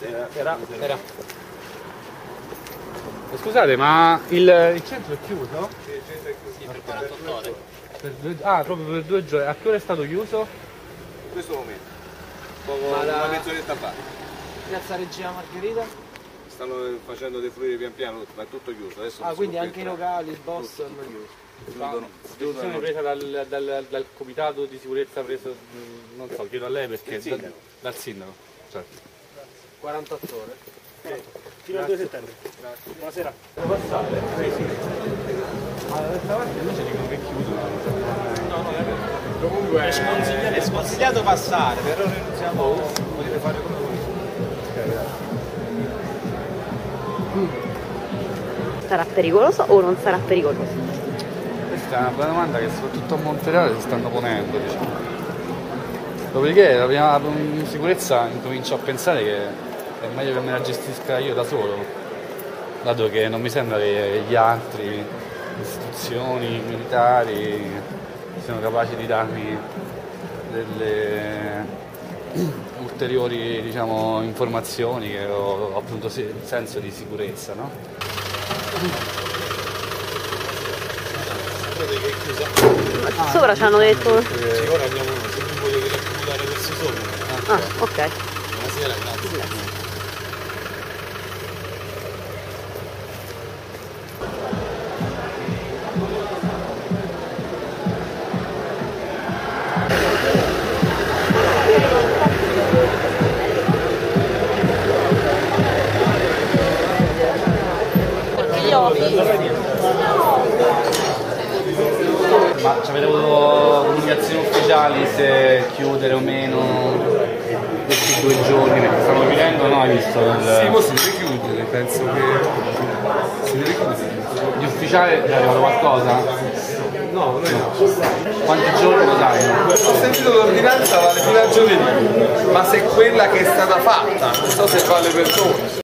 Era, era. Scusate, ma il, il centro è chiuso? Sì, il centro è chiuso. per 48 ore. Per due- ah, proprio per due giorni. A che ora è stato chiuso? In questo momento. Poco, Ma la- una mezz'oretta fa. Piazza Regina Margherita? Stanno facendo defluire pian piano, ma è tutto chiuso. Adesso Ah, quindi anche i locali, il boss hanno chiuso. Chiudono, Decisione chiudono. presa dal, dal, dal comitato di sicurezza preso, mh, non so, chiedo a lei perché... Dal sindaco. Dal, sindaco, certo. 48 ore. Fino al 2 settembre. Buonasera. Devo passare? Sì, sì. Ma dall'altra parte invece dicono che chiudono. Comunque È sconsigliato, è sconsigliato passare, però noi non siamo. potete fare come volete. Sarà pericoloso o non sarà pericoloso? Questa è una bella domanda che soprattutto a Montereale si stanno ponendo, diciamo. Dopodiché la prima in sicurezza incomincio a pensare che è meglio che me la gestisca io da solo, dato che non mi sembra che gli altri, istituzioni, militari, siano capaci di darmi delle ulteriori diciamo, informazioni che ho appunto sì, senso di sicurezza. No? Sopra ci hanno detto. Perché- Ora abbiamo uno, se tu volete accumulare questo sopra. Ah, ok. Buonasera, grazie. Occhi? Ma ci avete avuto comunicazioni ufficiali se chiudere o meno questi due giorni? Perché stanno chiudendo, no? Hai visto? Il... Sì, mo si deve chiudere, penso che si deve chiudere. Di ufficiale è arrivato qualcosa? No, noi no. Quanti giorni lo sai? Ho sentito l'ordinanza vale fino a giovedì, ma se quella che è stata fatta, non so se vale per noi.